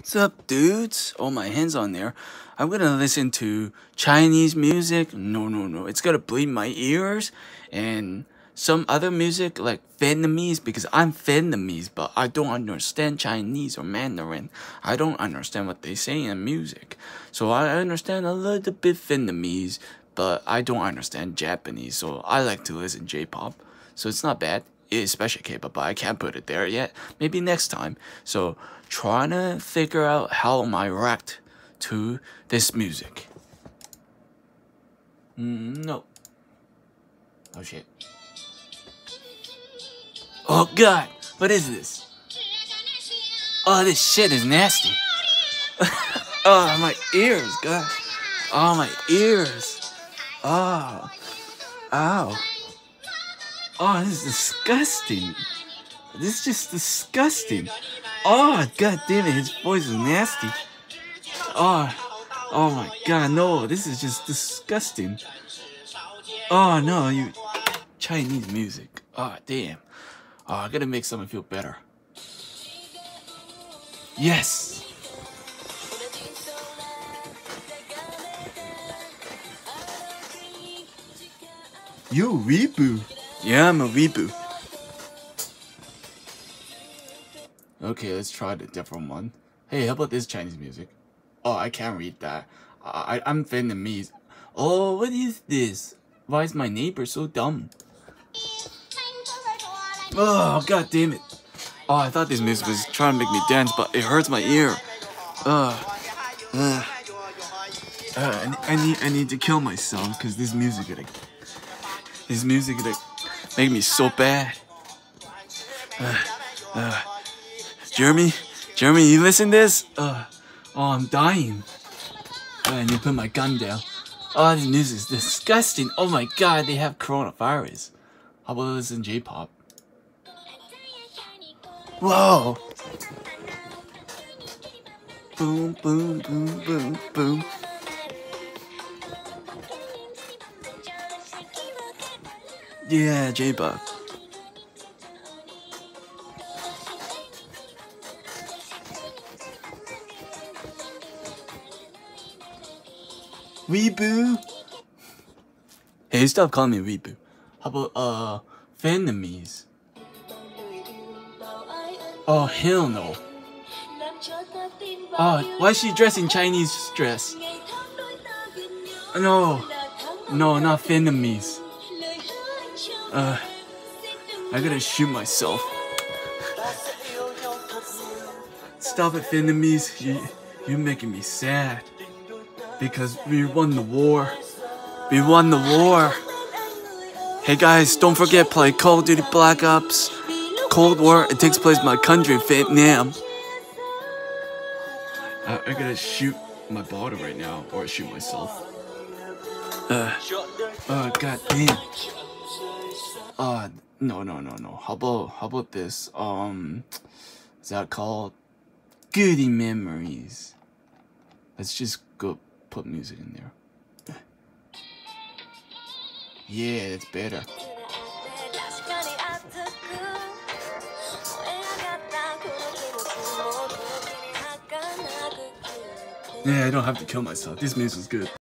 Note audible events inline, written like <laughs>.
What's up, dudes? Oh, my hands on there. I'm gonna listen to Chinese music. No, no, no. It's gonna bleed my ears. And some other music like Vietnamese because I'm Vietnamese, but I don't understand Chinese or Mandarin. I don't understand what they say in music. So I understand a little bit Vietnamese, but I don't understand Japanese. So I like to listen J-pop. So it's not bad especially K-pop, but I can't put it there yet. Maybe next time. So trying to figure out how am I react to this music. Mm, no. Oh shit. Oh god, what is this? Oh, this shit is nasty. <laughs> oh, my ears, god. Oh, my ears. Oh. Ow. Oh, this is disgusting. This is just disgusting. Oh, god damn it, his voice is nasty. Oh, oh my god, no, this is just disgusting. Oh no, you Chinese music. Oh damn. Oh, I gotta make someone feel better. Yes. You weeboo. Yeah, I'm a weeboo. Okay, let's try the different one. Hey, how about this Chinese music? Oh, I can't read that. I, I'm Vietnamese. Oh, what is this? Why is my neighbor so dumb? Oh, god damn it. Oh, I thought this music was trying to make me dance, but it hurts my ear. Uh, uh, uh, I, need, I need to kill myself because this music gonna, this music gonna make me so bad. Uh, uh, Jeremy, Jeremy, you listen to this? Uh, oh, I'm dying. Uh, need to put my gun down. Oh, this news is disgusting. Oh my god, they have coronavirus. How about listen J-pop? Whoa! Boom, boom, boom, boom, boom. Yeah, J-pop. Weeboo. Hey, stop calling me Weeboo. How about, uh, Vietnamese? Oh, hell no. Oh, why is she dressed in Chinese dress? No. No, not Vietnamese. Uh, I gotta shoot myself. Stop it, Vietnamese. You, you're making me sad because we won the war. We won the war. Hey guys, don't forget play Call of Duty Black Ops. Cold War, it takes place in my country, Vietnam. Uh, I gotta shoot my bottle right now, or shoot myself. Uh, oh god damn. Uh, no, no, no, no. How about, how about this? Um, is that called Goody Memories? Let's just go put music in there. Yeah, it's better. Yeah, I don't have to kill myself. This music's good.